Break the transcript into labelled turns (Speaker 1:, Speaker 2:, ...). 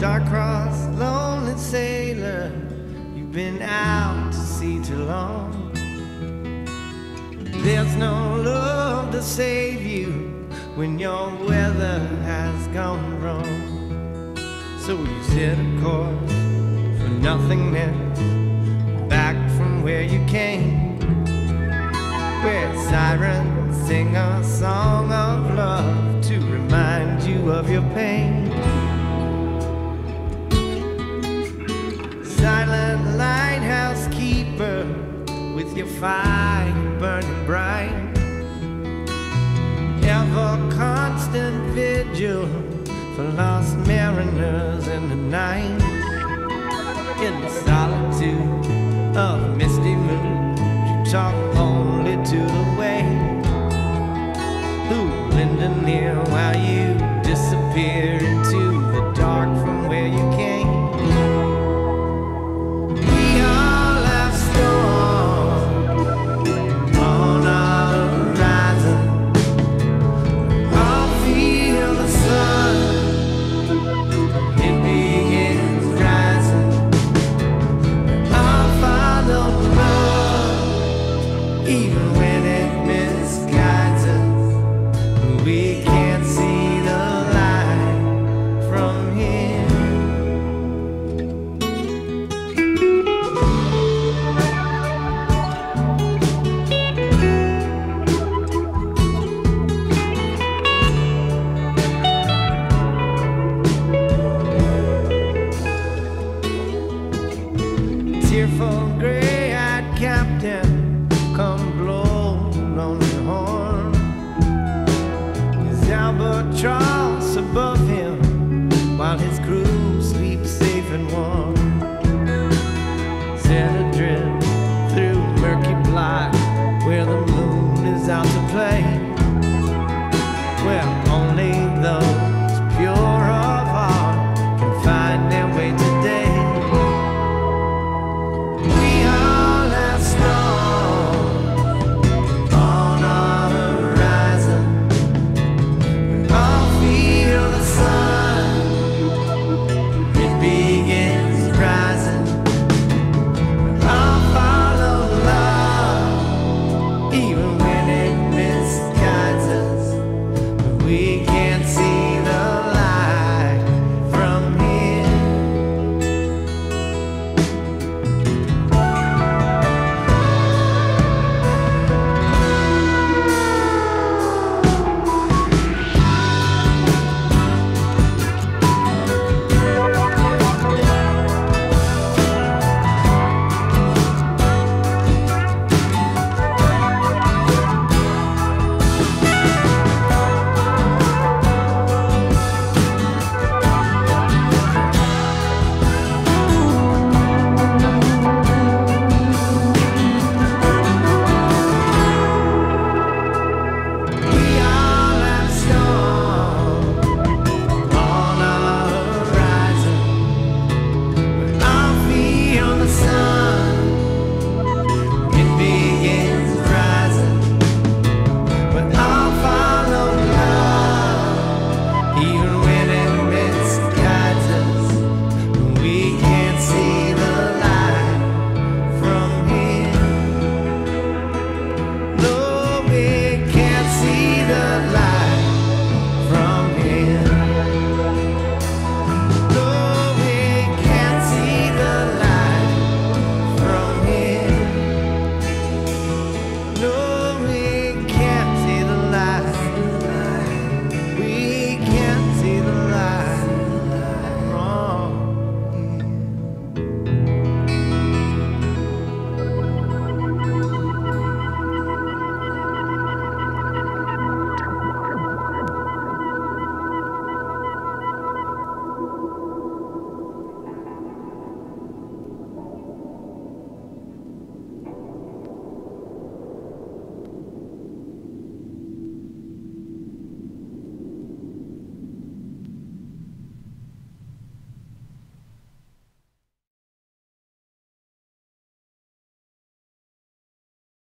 Speaker 1: Star-crossed, lonely sailor, you've been out to sea too long. There's no love to save you when your weather has gone wrong. So you set a course for nothingness back from where you came. Where sirens sing a song of love to remind you of your pain. Your fire burning bright. Ever constant vigil for lost mariners in the night. In the solitude of gray-eyed captain come blow on the horn. His albatross above him while his crew sleeps safe and warm